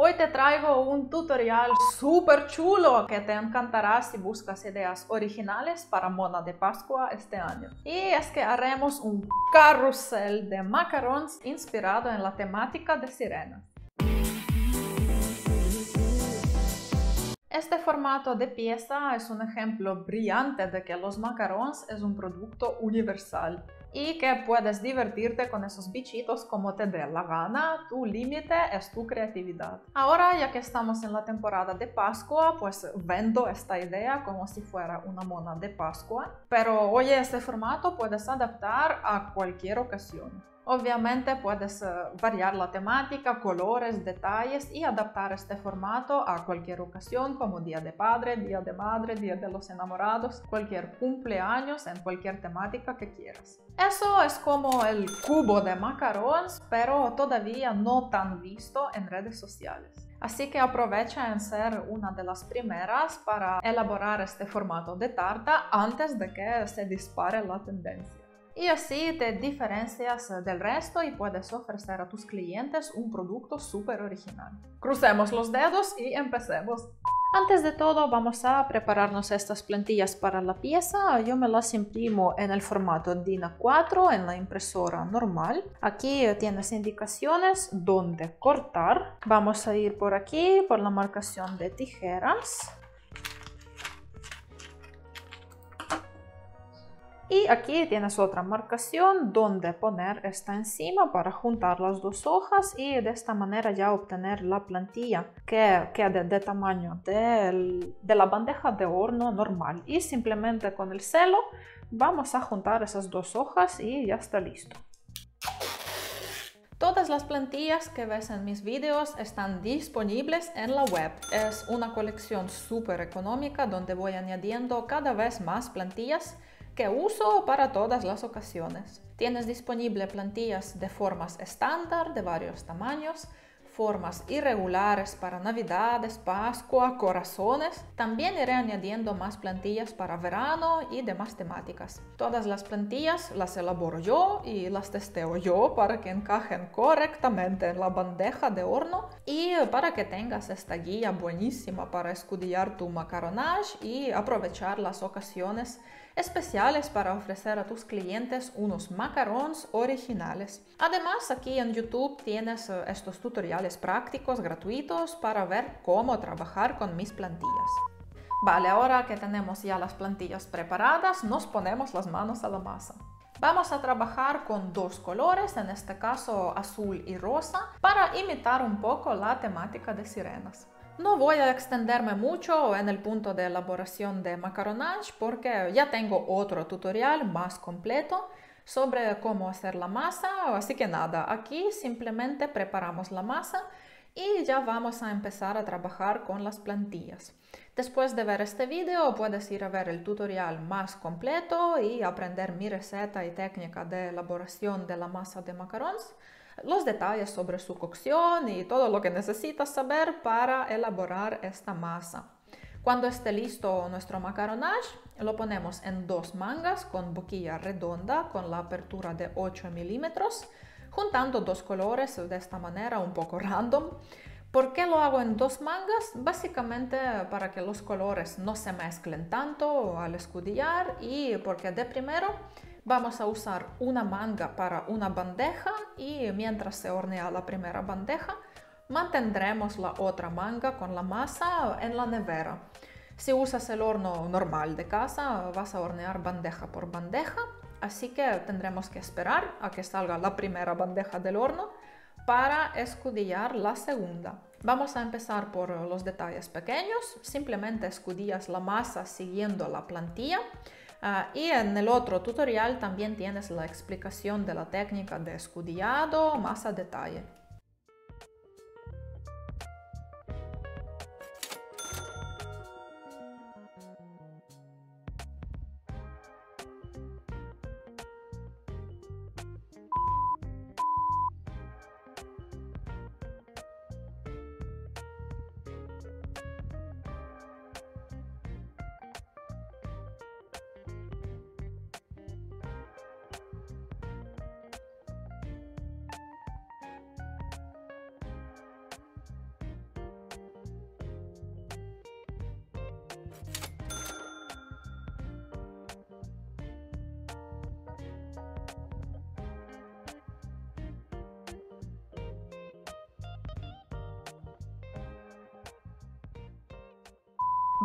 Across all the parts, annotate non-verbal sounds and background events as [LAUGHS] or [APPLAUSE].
Hoy te traigo un tutorial súper chulo que te encantará si buscas ideas originales para Mona de Pascua este año. Y es que haremos un carrusel de macarons inspirado en la temática de sirenas. Este formato de pieza es un ejemplo brillante de que los macarons es un producto universal y que puedes divertirte con esos bichitos como te dé la gana, tu límite es tu creatividad. Ahora, ya que estamos en la temporada de Pascua, pues vendo esta idea como si fuera una mona de Pascua, pero oye, este formato puedes adaptar a cualquier ocasión. Obviamente puedes eh, variar la temática, colores, detalles y adaptar este formato a cualquier ocasión como Día de Padre, Día de Madre, Día de los Enamorados, cualquier cumpleaños en cualquier temática que quieras. Eso es como el cubo de macarons, pero todavía no tan visto en redes sociales. Así que aprovecha en ser una de las primeras para elaborar este formato de tarta antes de que se dispare la tendencia y así te diferencias del resto y puedes ofrecer a tus clientes un producto súper original. Crucemos los dedos y empecemos. Antes de todo vamos a prepararnos estas plantillas para la pieza. Yo me las imprimo en el formato DIN A4 en la impresora normal. Aquí tienes indicaciones donde cortar. Vamos a ir por aquí por la marcación de tijeras. Y aquí tienes otra marcación donde poner esta encima para juntar las dos hojas y de esta manera ya obtener la plantilla que quede de tamaño de la bandeja de horno normal. Y simplemente con el celo vamos a juntar esas dos hojas y ya está listo. Todas las plantillas que ves en mis vídeos están disponibles en la web. Es una colección súper económica donde voy añadiendo cada vez más plantillas que uso para todas las ocasiones. Tienes disponible plantillas de formas estándar de varios tamaños, formas irregulares para navidades, pascua, corazones. También iré añadiendo más plantillas para verano y demás temáticas. Todas las plantillas las elaboro yo y las testeo yo para que encajen correctamente en la bandeja de horno y para que tengas esta guía buenísima para escudillar tu macaronage y aprovechar las ocasiones especiales para ofrecer a tus clientes unos macarons originales. Además, aquí en YouTube tienes eh, estos tutoriales prácticos gratuitos para ver cómo trabajar con mis plantillas. Vale, ahora que tenemos ya las plantillas preparadas, nos ponemos las manos a la masa. Vamos a trabajar con dos colores, en este caso azul y rosa, para imitar un poco la temática de sirenas. No voy a extenderme mucho en el punto de elaboración de macaronage porque ya tengo otro tutorial más completo sobre cómo hacer la masa, así que nada, aquí simplemente preparamos la masa y ya vamos a empezar a trabajar con las plantillas. Después de ver este video puedes ir a ver el tutorial más completo y aprender mi receta y técnica de elaboración de la masa de macarons los detalles sobre su cocción y todo lo que necesitas saber para elaborar esta masa. Cuando esté listo nuestro macaronage, lo ponemos en dos mangas con boquilla redonda con la apertura de 8 milímetros, juntando dos colores de esta manera un poco random. ¿Por qué lo hago en dos mangas? Básicamente para que los colores no se mezclen tanto al escudillar y porque de primero Vamos a usar una manga para una bandeja y mientras se hornea la primera bandeja, mantendremos la otra manga con la masa en la nevera. Si usas el horno normal de casa, vas a hornear bandeja por bandeja, así que tendremos que esperar a que salga la primera bandeja del horno para escudillar la segunda. Vamos a empezar por los detalles pequeños, simplemente escudillas la masa siguiendo la plantilla Ah, y en el otro tutorial también tienes la explicación de la técnica de escudillado más a detalle.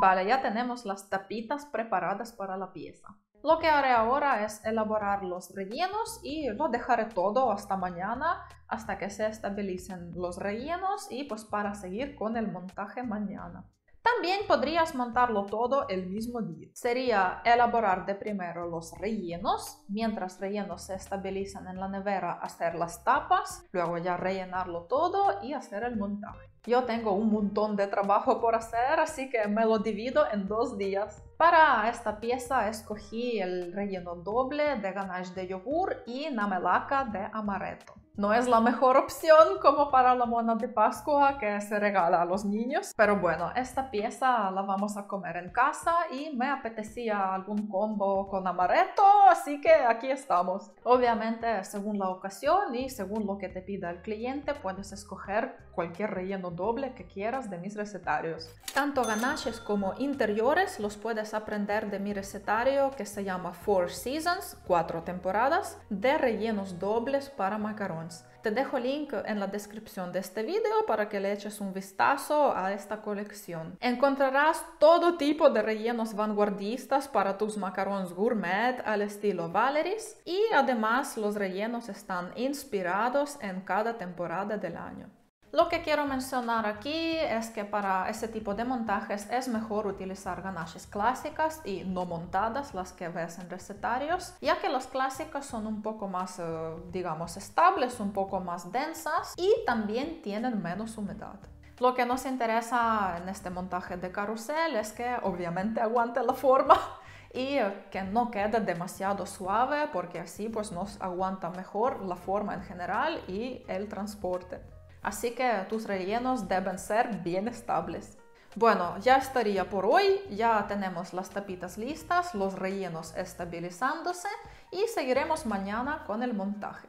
Vale, ya tenemos las tapitas preparadas para la pieza. Lo que haré ahora es elaborar los rellenos y lo dejaré todo hasta mañana, hasta que se estabilicen los rellenos y pues para seguir con el montaje mañana. También podrías montarlo todo el mismo día. Sería elaborar de primero los rellenos, mientras rellenos se estabilizan en la nevera, hacer las tapas, luego ya rellenarlo todo y hacer el montaje. Yo tengo un montón de trabajo por hacer, así que me lo divido en dos días. Para esta pieza escogí el relleno doble de ganache de yogur y namelaka de amaretto. No es la mejor opción como para la mona de Pascua que se regala a los niños, pero bueno, esta pieza la vamos a comer en casa y me apetecía algún combo con amaretto, así que aquí estamos. Obviamente, según la ocasión y según lo que te pida el cliente, puedes escoger cualquier relleno doble que quieras de mis recetarios. Tanto ganaches como interiores los puedes aprender de mi recetario que se llama Four Seasons, cuatro temporadas, de rellenos dobles para macarrones. Te dejo link en la descripción de este video para que le eches un vistazo a esta colección. Encontrarás todo tipo de rellenos vanguardistas para tus macarons gourmet al estilo Valeris y además los rellenos están inspirados en cada temporada del año. Lo que quiero mencionar aquí es que para ese tipo de montajes es mejor utilizar ganaches clásicas y no montadas, las que ves en recetarios, ya que las clásicas son un poco más, eh, digamos, estables, un poco más densas y también tienen menos humedad. Lo que nos interesa en este montaje de carrusel es que obviamente aguante la forma [LAUGHS] y que no quede demasiado suave porque así pues nos aguanta mejor la forma en general y el transporte así que tus rellenos deben ser bien estables. Bueno, ya estaría por hoy, ya tenemos las tapitas listas, los rellenos estabilizándose y seguiremos mañana con el montaje.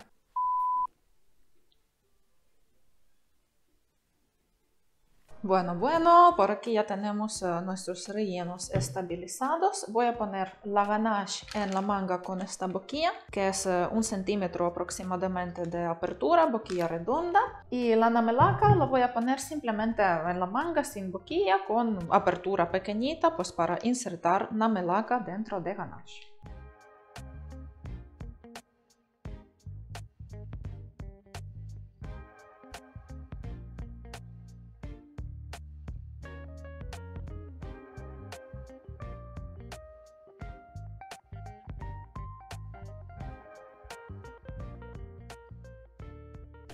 Bueno, bueno, por aquí ya tenemos eh, nuestros rellenos estabilizados. Voy a poner la ganache en la manga con esta boquilla, que es eh, un centímetro aproximadamente de apertura, boquilla redonda. Y la namelaca la voy a poner simplemente en la manga sin boquilla, con apertura pequeñita, pues para insertar namelaca dentro de ganache.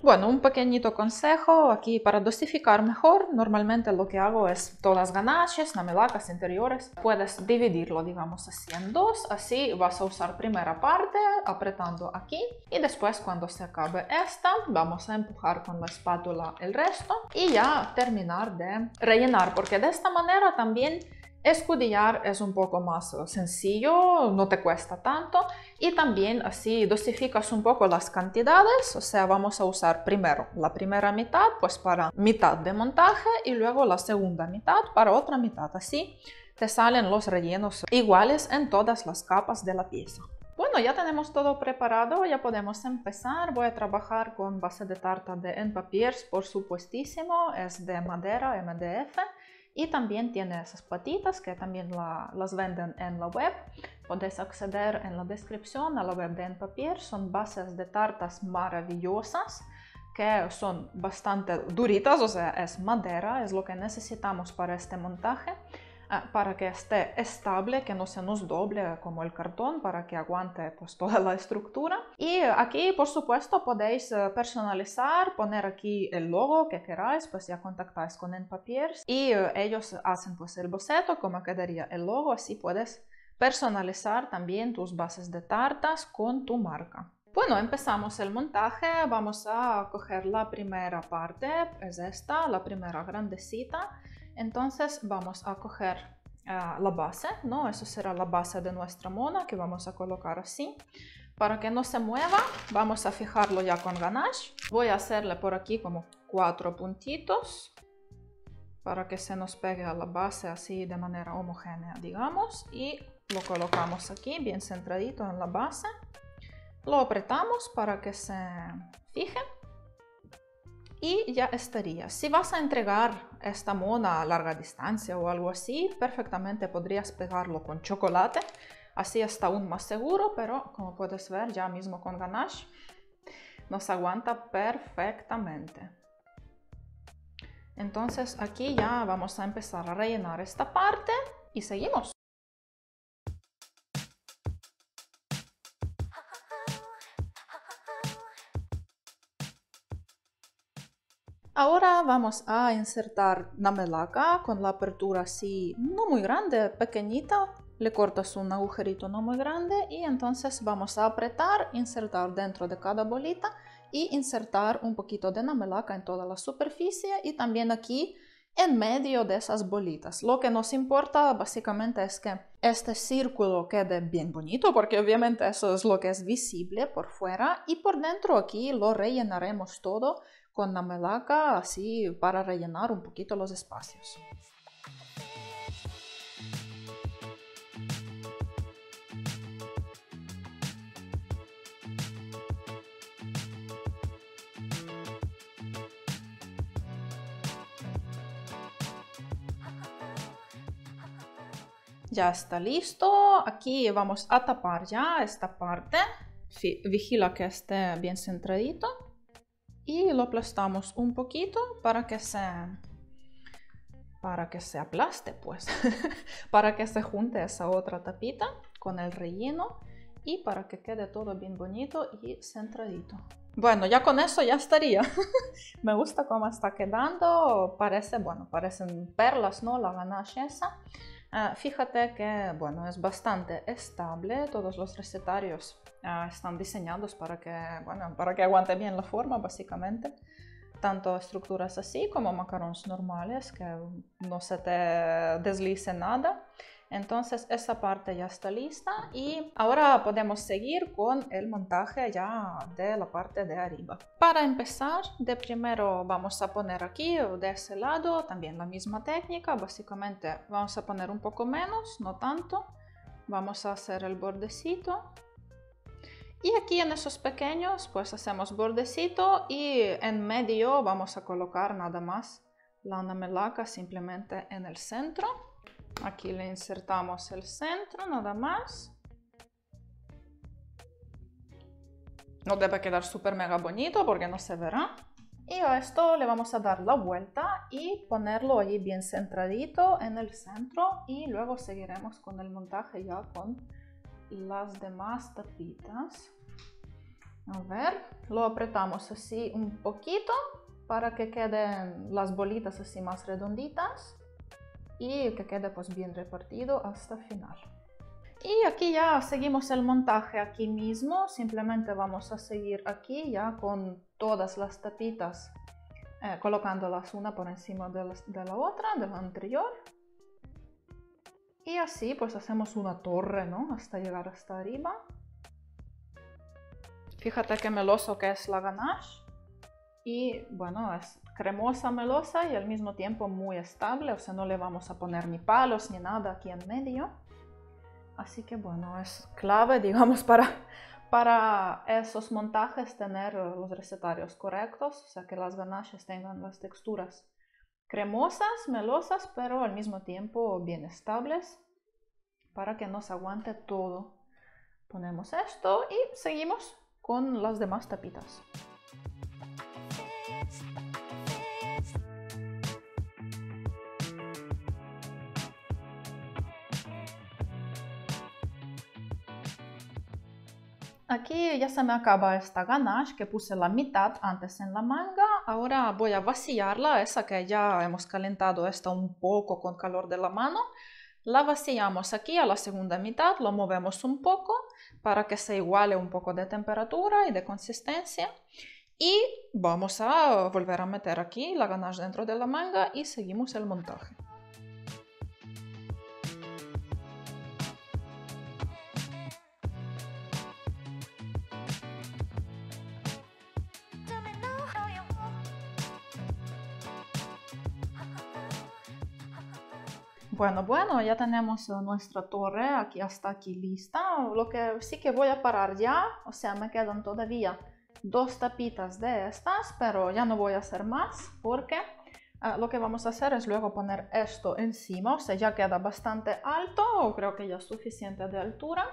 Bueno, un pequeñito consejo aquí para dosificar mejor. Normalmente lo que hago es todas ganaches, namelacas interiores. Puedes dividirlo, digamos así, en dos. Así vas a usar primera parte apretando aquí y después cuando se acabe esta vamos a empujar con la espátula el resto y ya terminar de rellenar porque de esta manera también Escudillar es un poco más sencillo, no te cuesta tanto y también así dosificas un poco las cantidades, o sea, vamos a usar primero la primera mitad pues para mitad de montaje y luego la segunda mitad para otra mitad, así te salen los rellenos iguales en todas las capas de la pieza. Bueno, ya tenemos todo preparado, ya podemos empezar. Voy a trabajar con base de tarta de En Papiers, por supuestísimo, es de madera MDF y también tiene esas patitas que también las venden en la web. Podéis acceder en la descripción a la web de En Papier. Son bases de tartas maravillosas que son bastante duritas, o sea, es madera, es lo que necesitamos para este montaje. Ah, para que esté estable, que no se nos doble como el cartón, para que aguante pues [LAUGHS] toda la estructura. Y aquí, por supuesto, podéis eh, personalizar, poner aquí el logo que queráis, pues ya contactáis con Enpapiers y eh, ellos hacen pues el boceto, como quedaría el logo, así puedes personalizar también tus bases de tartas con tu marca. Bueno, empezamos el montaje. Vamos a coger la primera parte, es esta, la primera grandecita. Entonces vamos a coger ah, la base, ¿no? Eso será la base de nuestra mona que vamos a colocar así. Para que no se mueva, vamos a fijarlo ya con ganache. Voy a hacerle por aquí como cuatro puntitos para que se nos pegue a la base así de manera homogénea, digamos. Y lo colocamos aquí bien centradito en la base. Lo apretamos para que se fije y ya estaría. Si vas a entregar esta mona a larga distancia o algo así, perfectamente podrías pegarlo con chocolate, así está aún más seguro, pero como puedes ver ya mismo con ganache nos aguanta perfectamente. Entonces aquí ya vamos a empezar a rellenar esta parte y seguimos. Ahora vamos a insertar la melaca con la apertura así, no muy grande, pequeñita. Le cortas un agujerito no muy grande y entonces vamos a apretar, insertar dentro de cada bolita y insertar un poquito de la melaca en toda la superficie y también aquí en medio de esas bolitas. Lo que nos importa básicamente es que este círculo quede bien bonito porque obviamente eso es lo que es visible por fuera y por dentro aquí lo rellenaremos todo con la melaca así para rellenar un poquito los espacios. Ya está listo. Aquí vamos a tapar ya esta parte. Vigila que esté bien centradito y lo aplastamos un poquito para que se para que se aplaste pues. [LAUGHS] Para que se junte esa otra tapita con el relleno y para que quede todo bien bonito y centradito. Bueno ya con eso ya estaría. [LAUGHS] Me gusta cómo está quedando parece bueno parecen perlas no la ganache esa fíjate que bueno es bastante estable todos los recetarios Ah, están diseñados para que, bueno, para que aguante bien la forma, básicamente. Tanto estructuras así como macarons normales, que no se te deslice nada. Entonces esa parte ya está lista y ahora podemos seguir con el montaje ya de la parte de arriba. Para empezar, de primero vamos a poner aquí de ese lado también la misma técnica. Básicamente vamos a poner un poco menos, no tanto. Vamos a hacer el bordecito y aquí en esos pequeños pues hacemos bordecito y en medio vamos a colocar nada más la melaca simplemente en el centro. Aquí le insertamos el centro nada más. No debe quedar súper mega bonito porque no se verá. Y a esto le vamos a dar la vuelta y ponerlo ahí bien centradito en el centro y luego seguiremos con el montaje ya con las demás tapitas. A ver, lo apretamos así un poquito para que queden las bolitas así más redonditas y que quede pues bien repartido hasta el final. Y aquí ya seguimos el montaje aquí mismo, simplemente vamos a seguir aquí ya con todas las tapitas, eh, colocándolas una por encima de la, de la otra, de la anterior. Y así pues hacemos una torre, ¿no? Hasta llegar hasta arriba. Fíjate qué meloso que es la ganache. Y bueno, es cremosa, melosa y al mismo tiempo muy estable. O sea, no le vamos a poner ni palos ni nada aquí en medio. Así que bueno, es clave, [LAUGHS] digamos, para, para esos montajes tener los recetarios correctos. O sea, que las ganaches tengan las texturas cremosas, melosas, pero al mismo tiempo bien estables para que nos aguante todo. Ponemos esto y seguimos con las demás tapitas. Aquí ya se me acaba esta ganache que puse la mitad antes en la manga. Ahora voy a vaciarla, esa que ya hemos calentado está un poco con calor de la mano. La vaciamos aquí a la segunda mitad, lo movemos un poco para que se iguale un poco de temperatura y de consistencia. Y vamos a volver a meter aquí la ganache dentro de la manga y seguimos el montaje. Bueno, bueno, ya tenemos nuestra torre aquí hasta aquí lista. Lo que sí que voy a parar ya, o sea, me quedan todavía dos tapitas de estas, pero ya no voy a hacer más porque ah, lo que vamos a hacer es luego poner esto encima, o sea, ya queda bastante alto, o creo que ya es suficiente de altura.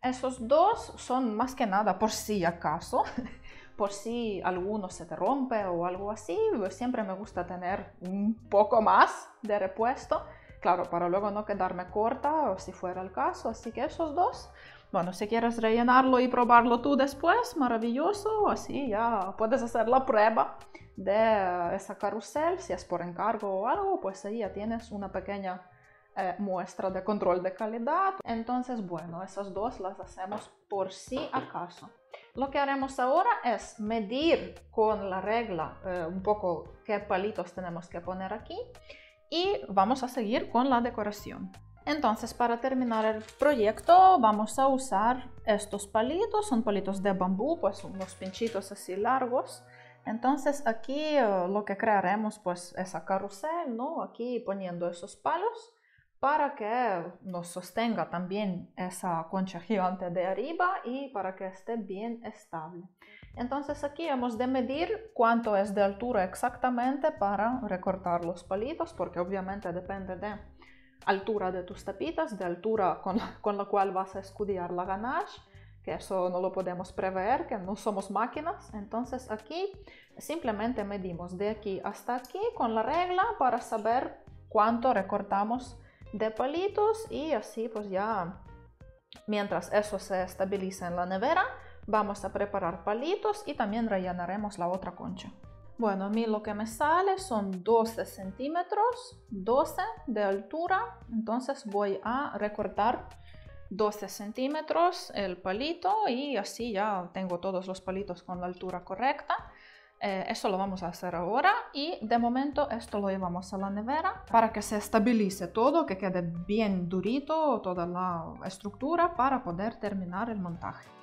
Esos dos son más que nada por si acaso, [LAUGHS] por si alguno se te rompe o algo así, siempre me gusta tener un poco más de repuesto, claro, para luego no quedarme corta o si fuera el caso, así que esos dos. Bueno, si quieres rellenarlo y probarlo tú después, maravilloso, así ya puedes hacer la prueba de esa carrusel, si es por encargo o algo, pues ahí ya tienes una pequeña eh, muestra de control de calidad. Entonces, bueno, esas dos las hacemos por si acaso. Lo que haremos ahora es medir con la regla eh, un poco qué palitos tenemos que poner aquí y vamos a seguir con la decoración. Entonces, para terminar el proyecto vamos a usar estos palitos, son palitos de bambú, pues unos pinchitos así largos. Entonces aquí eh, lo que crearemos pues esa carrusel, ¿no? Aquí poniendo esos palos para que nos sostenga también esa concha gigante de arriba y para que esté bien estable. Entonces aquí hemos de medir cuánto es de altura exactamente para recortar los palitos, porque obviamente depende de altura de tus tapitas, de altura con, [LAUGHS] con la cual vas a escudar la ganache, que eso no lo podemos prever, que no somos máquinas. Entonces aquí simplemente medimos de aquí hasta aquí con la regla para saber cuánto recortamos de palitos y así pues ya mientras eso se estabiliza en la nevera vamos a preparar palitos y también rellenaremos la otra concha. Bueno, a mí lo que me sale son 12 centímetros, 12 de altura, entonces voy a recortar 12 centímetros el palito y así ya tengo todos los palitos con la altura correcta. Eh, eso lo vamos a hacer ahora y de momento esto lo llevamos a la nevera para que se estabilice todo, que quede bien durito toda la estructura para poder terminar el montaje.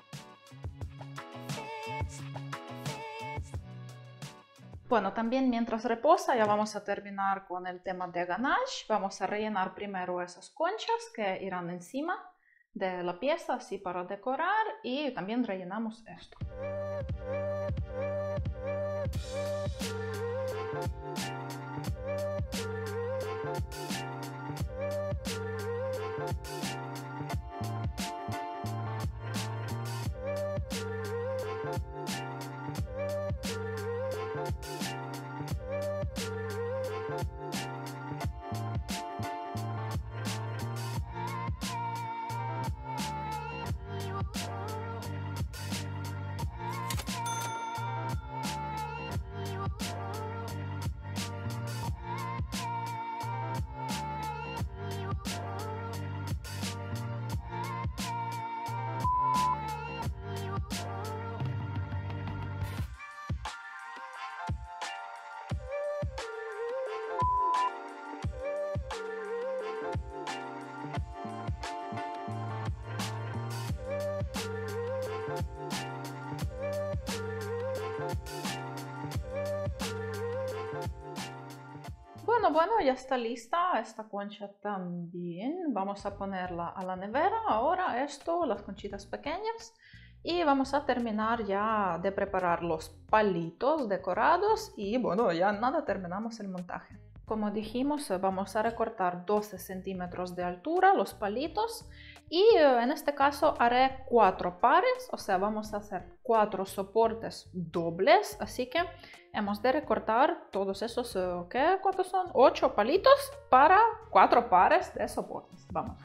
Bueno, también mientras reposa ya vamos a terminar con el tema de ganache. Vamos a rellenar primero esas conchas que irán encima de la pieza así para decorar y también rellenamos esto. Bueno, ya está lista esta concha también. Vamos a ponerla a la nevera. Ahora esto, las conchitas pequeñas. Y vamos a terminar ya de preparar los palitos decorados. Y bueno, ya nada, terminamos el montaje. Como dijimos, vamos a recortar 12 centímetros de altura los palitos. Y en este caso haré cuatro pares, o sea, vamos a hacer cuatro soportes dobles. Así que hemos de recortar todos esos, eh, ¿qué? ¿Cuántos son? Ocho palitos para cuatro pares de soportes. Vamos.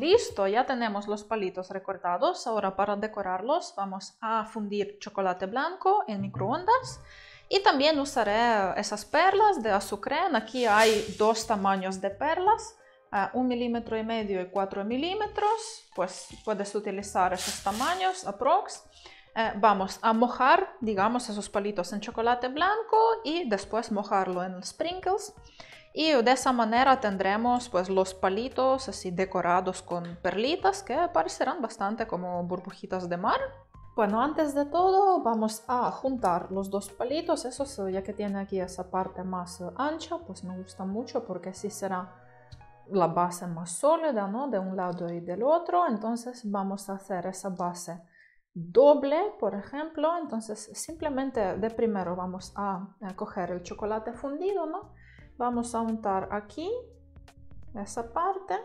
Listo, ya tenemos los palitos recortados. Ahora para decorarlos vamos a fundir chocolate blanco en microondas. Y también usaré esas perlas de azúcar. Aquí hay dos tamaños de perlas, un milímetro y medio y cuatro milímetros. Pues puedes utilizar esos tamaños aprox. Eh, vamos a mojar, digamos, esos palitos en chocolate blanco y después mojarlo en sprinkles. Y de esa manera tendremos pues los palitos así decorados con perlitas que parecerán bastante como burbujitas de mar. Bueno, antes de todo vamos a juntar los dos palitos, eso ya que tiene aquí esa parte más ancha, pues me gusta mucho porque así será la base más sólida, ¿no? De un lado y del otro, entonces vamos a hacer esa base doble, por ejemplo, entonces simplemente de primero vamos a, coger el chocolate fundido, ¿no? Vamos a untar aquí esa parte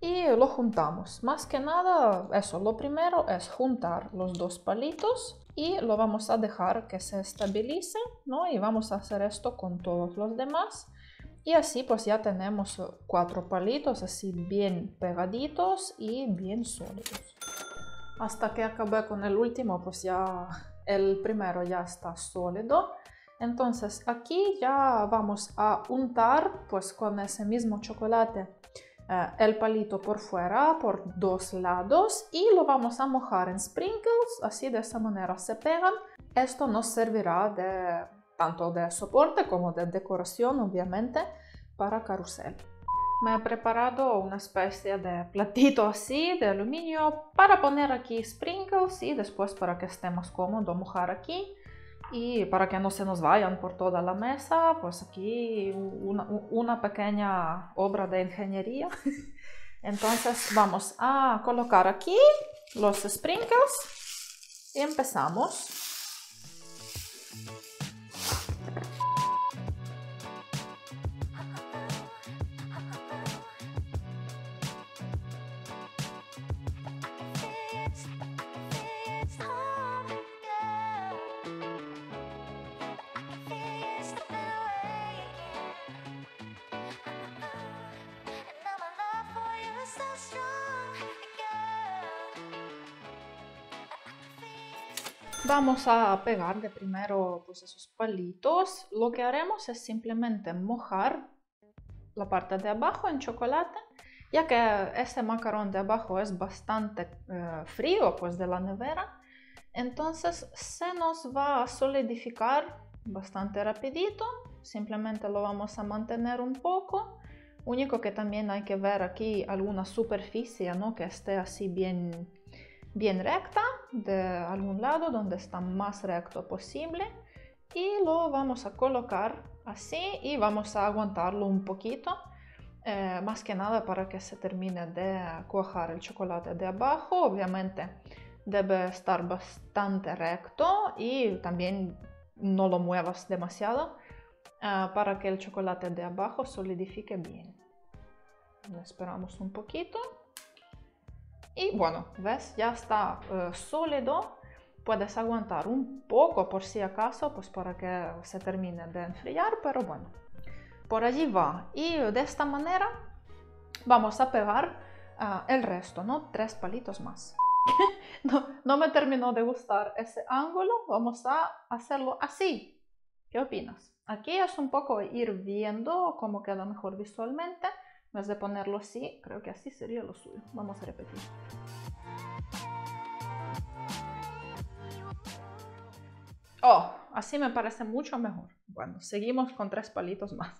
y lo juntamos. Más que nada, eso, lo primero es juntar los dos palitos y lo vamos a dejar que se estabilice, ¿no? Y vamos a hacer esto con todos los demás. Y así pues ya tenemos cuatro palitos así bien pegaditos y bien sólidos. Hasta que acabé con el último, pues ya el primero ya está sólido. Entonces aquí ya vamos a untar pues con ese mismo chocolate eh, el palito por fuera, por dos lados y lo vamos a mojar en sprinkles, así de esa manera se pegan. Esto nos servirá de tanto de soporte como de decoración obviamente para carrusel. Me he preparado una especie de platito así de aluminio para poner aquí sprinkles y después para que esté más cómodo mojar aquí y para que no se nos vayan por toda la mesa, pues aquí una, una pequeña obra de ingeniería. [LAUGHS] Entonces vamos a colocar aquí los sprinkles y empezamos. Vamos a pegar de primero pues, esos palitos. Lo que haremos es simplemente mojar la parte de abajo en chocolate, ya que este macarón de abajo es bastante eh, frío pues de la nevera. Entonces se nos va a solidificar bastante rapidito. Simplemente lo vamos a mantener un poco. Único que también hay que ver aquí alguna superficie, ¿no? Que esté así bien bien recta de algún lado donde está más recto posible y lo vamos a colocar así y vamos a aguantarlo un poquito eh, más que nada para que se termine de cuajar el chocolate de abajo. Obviamente debe estar bastante recto y también no lo muevas demasiado eh, para que el chocolate de abajo solidifique bien. Esperamos un poquito y bueno, ves, ya está uh, sólido. Puedes aguantar un poco por si acaso, pues para que se termine de enfriar, pero bueno, por allí va. Y de esta manera vamos a pegar uh, el resto, ¿no? Tres palitos más. [LAUGHS] no, no me terminó de gustar ese ángulo, vamos a hacerlo así. ¿Qué opinas? Aquí es un poco ir viendo cómo queda mejor visualmente vez de ponerlo así, creo que así sería lo suyo. Vamos a repetir. Oh, así me parece mucho mejor. Bueno, seguimos con tres palitos más.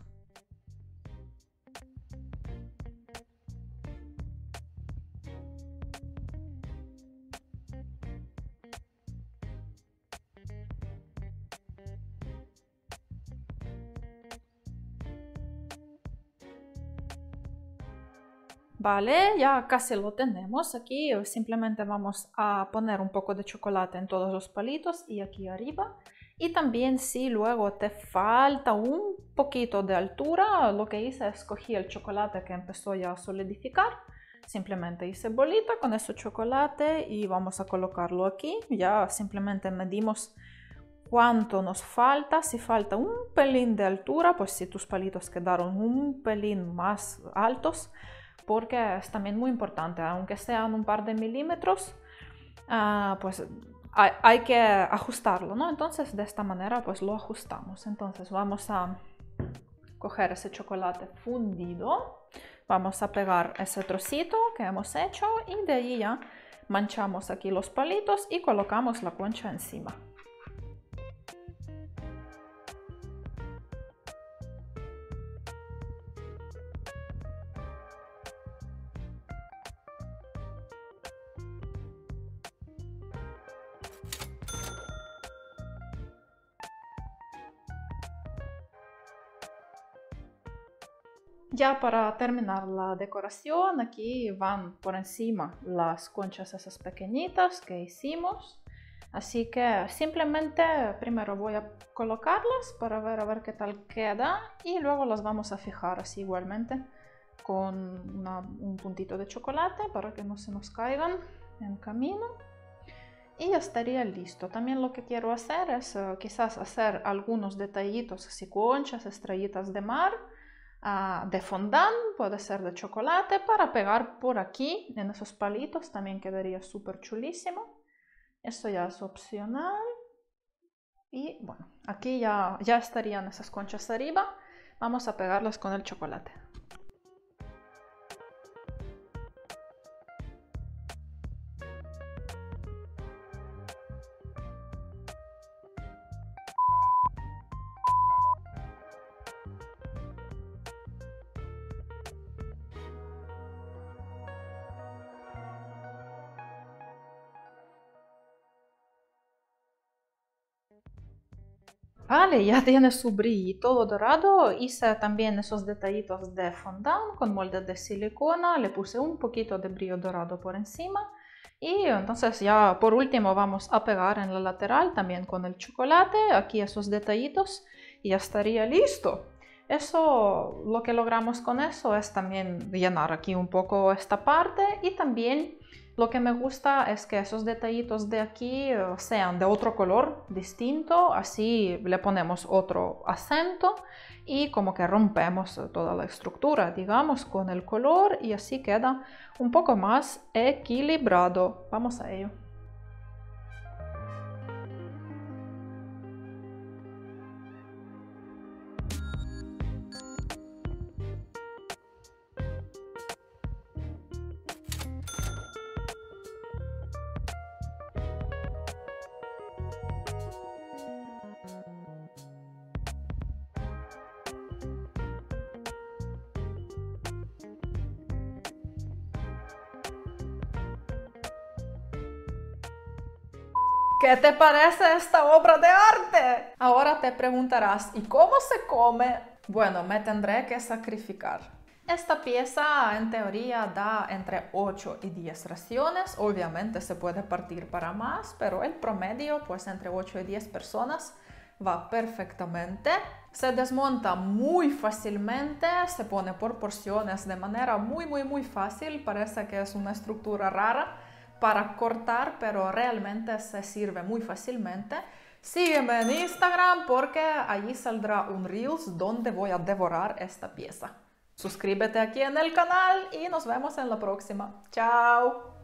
Vale, ya casi lo tenemos aquí. Simplemente vamos a poner un poco de chocolate en todos los palitos y aquí arriba. Y también si luego te falta un poquito de altura, lo que hice es cogí el chocolate que empezó ya a solidificar. Simplemente hice bolita con ese chocolate y vamos a colocarlo aquí. Ya simplemente medimos cuánto nos falta. Si falta un pelín de altura, pues si tus palitos quedaron un pelín más altos, porque es también muy importante, aunque sean un par de milímetros, ah, pues hay, que ajustarlo, ¿no? Entonces de esta manera pues lo ajustamos. Entonces vamos a coger ese chocolate fundido, vamos a pegar ese trocito que hemos hecho y de ahí ya manchamos aquí los palitos y colocamos la concha encima. Ya para terminar la decoración, aquí van por encima las conchas esas pequeñitas que hicimos. Así que simplemente primero voy a colocarlas para ver a ver qué tal queda y luego las vamos a fijar así igualmente con un puntito de chocolate para que no se nos caigan en camino. Y ya estaría listo. También lo que quiero hacer es eh, quizás hacer algunos detallitos así conchas, estrellitas de mar Ah, de fondant, puede ser de chocolate, para pegar por aquí en esos palitos, también quedaría súper chulísimo. Esto ya es opcional. Y bueno, aquí ya, ya estarían esas conchas arriba. Vamos a pegarlas con el chocolate. Ya tiene su brillito dorado. Hice también esos detallitos de fondant con molde de silicona. Le puse un poquito de brillo dorado por encima. Y entonces ya por último vamos a pegar en la lateral también con el chocolate. Aquí esos detallitos y ya estaría listo. Eso, lo que logramos con eso es también llenar aquí un poco esta parte y también lo que me gusta es que esos detallitos de aquí eh, sean de otro color distinto, así le ponemos otro acento y como que rompemos toda la estructura, digamos, con el color y así queda un poco más equilibrado. Vamos a ello. ¿Qué te parece esta obra de arte? Ahora te preguntarás, ¿y cómo se come? Bueno, me tendré que sacrificar. Esta pieza en teoría da entre 8 y 10 raciones, obviamente se puede partir para más, pero el promedio pues entre 8 y 10 personas va perfectamente. Se desmonta muy fácilmente, se pone por porciones de manera muy muy muy fácil, parece que es una estructura rara, para cortar, pero realmente se sirve muy fácilmente. Sígueme en Instagram porque allí saldrá un Reels donde voy a devorar esta pieza. Suscríbete aquí en el canal y nos vemos en la próxima. Chao.